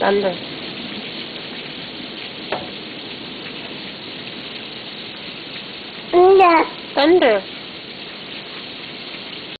Thunder. Yeah. Thunder.